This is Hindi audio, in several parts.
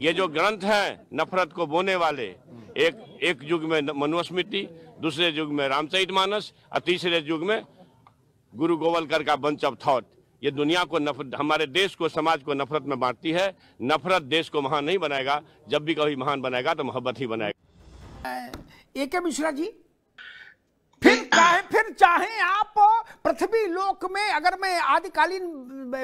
ये जो ग्रंथ हैं नफरत को बोने वाले, एक एक युग में मनुस्मृति, दूसरे युग में रामचरित मानस और तीसरे युग में गुरु गोवलकर का बंच ऑफ़ थॉट ये दुनिया को नफरत, हमारे देश को, समाज को नफरत में बांटती है। नफरत देश को महान नहीं बनाएगा। जब भी कभी महान बनाएगा तो मोहब्बत ही बनाएगा। ए के मिश्रा जी? फिर चाहे फिर चाहे आप पृथ्वी लोक में, अगर मैं आदिकालीन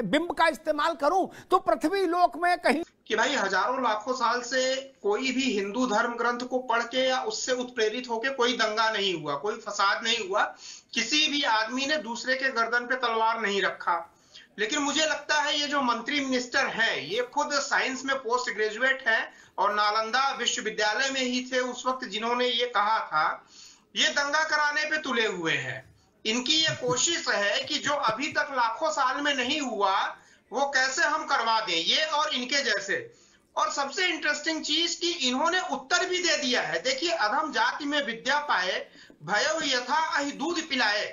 बिंब का इस्तेमाल करूँ तो पृथ्वी लोक में कहीं कि भाई हज़ारों लाखों साल से कोई भी हिंदू धर्म ग्रंथ को पढ़ के या उससे उत्प्रेरित होके कोई दंगा नहीं हुआ, कोई फसाद नहीं हुआ। किसी भी आदमी ने दूसरे के गर्दन पे तलवार नहीं रखा। लेकिन मुझे लगता है ये जो मंत्री मिनिस्टर हैं, ये खुद साइंस में पोस्ट ग्रेजुएट हैं और नालंदा विश्वविद्यालय में ही थे उस वक्त जिन्होंने ये कहा था, ये दंगा कराने पे तुले हुए हैं। इनकी ये कोशिश है कि जो अभी तक लाखों साल में नहीं हुआ वो कैसे हम करवा दें, ये और इनके जैसे। और सबसे इंटरेस्टिंग चीज़ कि इन्होंने उत्तर भी दे दिया है। देखिए, अधम जाति में विद्या पाए भय यथा अहि दूध पिलाए।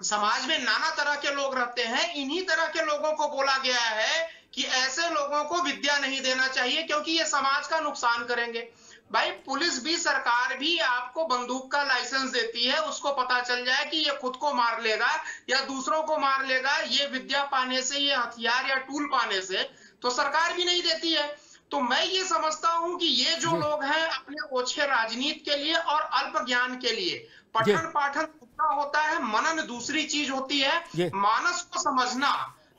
समाज में नाना तरह के लोग रहते हैं, इन्हीं तरह के लोगों को बोला गया है कि ऐसे लोगों को विद्या नहीं देना चाहिए, क्योंकि ये समाज का नुकसान करेंगे। भाई पुलिस भी सरकार भी आपको बंदूक का लाइसेंस देती है उसको पता चल जाए कि ये खुद को मार लेगा या दूसरों को मार लेगा ये विद्या पाने से ये हथियार या टूल पाने से तो सरकार भी नहीं देती है। तो मैं ये समझता हूँ कि ये जो लोग हैं अपने ओछे राजनीति के लिए और अल्प ज्ञान के लिए पठन पाठन दूसरा होता है मनन दूसरी चीज़ होती है। मानस को समझना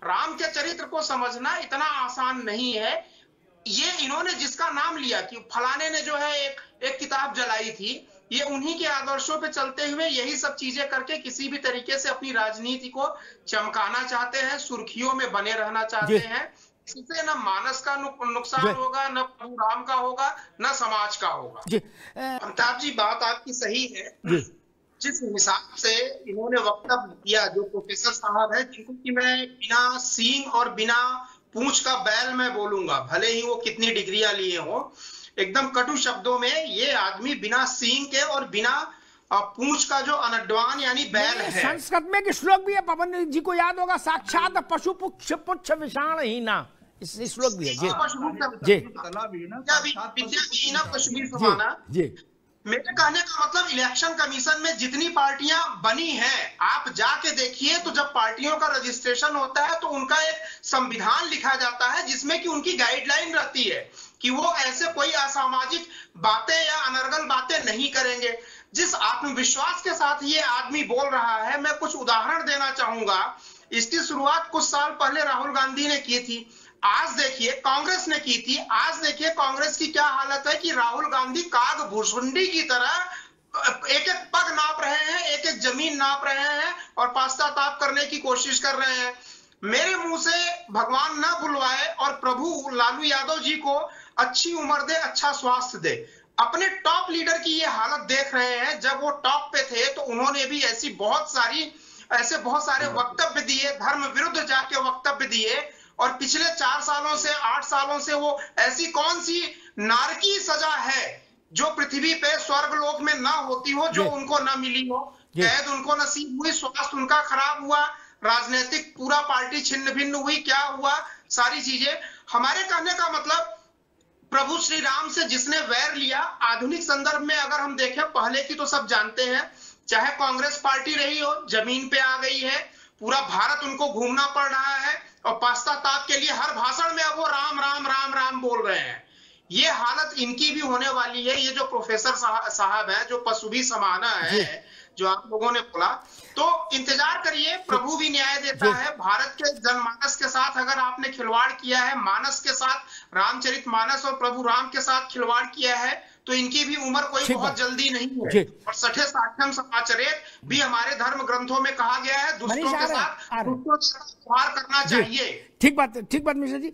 राम के चरित्र को समझना इतना आसान नहीं है ये इन्होंने जिसका नाम लिया कि फलाने ने जो है एक एक किताब जलाई थी ये उन्हीं के आदर्शों पे चलते हुए यही सब चीज़ें करके किसी भी तरीके से अपनी राजनीति को चमकाना चाहते हैं सुर्खियों में बने रहना चाहते हैं। इससे न मानस का नुकसान होगा न प्रभु राम का होगा न समाज का होगा। अमिताभ जी बात आपकी सही है। जिस हिसाब से इन्होंने वक्तव्य दिया जो प्रोफेसर साहब है जिनको कि मैं बिना सींग और बिना पूछ का बैल मैं बोलूँगा भले ही वो कितनी डिग्रियाँ लिए हो एकदम कटु शब्दों में ये आदमी बिना सींग के और बिना पूछ का जो अनडवान यानी बैल है। संस्कृत में एक श्लोक भी है पवन जी को याद होगा साक्षात पशु पुक्ष पुच्छ विषाण ही ना। इस श्लोक भी है जी। जी। विद्या जी। मेरे कहने का मतलब इलेक्शन कमीशन में जितनी पार्टियाँ बनी हैं आप जाके देखिए तो जब पार्टियों का रजिस्ट्रेशन होता है तो उनका एक संविधान लिखा जाता है जिसमें कि उनकी गाइडलाइन रहती है कि वो ऐसे कोई असामाजिक बातें या अनर्गल बातें नहीं करेंगे। जिस आत्मविश्वास के साथ ये आदमी बोल रहा है, मैं कुछ उदाहरण देना चाहूँगा। इसकी शुरुआत कुछ साल पहले राहुल गांधी ने की थी। आज देखिए, कांग्रेस ने की थी। आज देखिए, कांग्रेस की क्या हालत है कि राहुल गांधी काग भूसुंडी की तरह एक एक पग नाप रहे हैं, एक एक ज़मीन नाप रहे हैं और पास्ताताप करने की कोशिश कर रहे हैं। मेरे मुँह से भगवान ना बुलवाए और प्रभु लालू यादव जी को अच्छी उम्र दे अच्छा स्वास्थ्य दे। अपने टॉप लीडर की ये हालत देख रहे हैं। जब वो टॉप पे थे तो उन्होंने भी ऐसी बहुत सारी ऐसे बहुत सारे वक्तव्य दिए धर्म विरुद्ध जाके वक्तव्य दिए। और पिछले चार सालों से आठ सालों से वो ऐसी कौन सी नारकी सजा है जो पृथ्वी पे स्वर्ग लोक में ना होती हो जो उनको ना मिली हो। कैद उनको नसीब हुई स्वास्थ्य उनका खराब हुआ। राजनीतिक पूरा पार्टी छिन्न भिन्न हुई क्या हुआ सारी चीज़ें। हमारे कहने का मतलब प्रभु श्री राम से जिसने वैर लिया आधुनिक संदर्भ में अगर हम देखें पहले की तो सब जानते हैं चाहे कांग्रेस पार्टी रही हो ज़मीन पे आ गई है पूरा भारत उनको घूमना पड़ रहा है और पास्ताताप के लिए हर भाषण में अब वो राम राम राम राम बोल रहे हैं। ये हालत इनकी भी होने वाली है ये जो प्रोफेसर साहब है जो पशु भी समाना है जो आप लोगों ने बोला तो इंतज़ार करिए प्रभु भी न्याय देता है। भारत के जनमानस के साथ अगर आपने खिलवाड़ किया है मानस के साथ रामचरित मानस और प्रभु राम के साथ खिलवाड़ किया है तो इनकी भी उम्र कोई बहुत जल्दी नहीं है। और सठे साठम समाचरित भी हमारे धर्म ग्रंथों में कहा गया है दुष्टों के साथ दुष्टों से करना चाहिए। ठीक बात ठीक बात मिश्रा जी।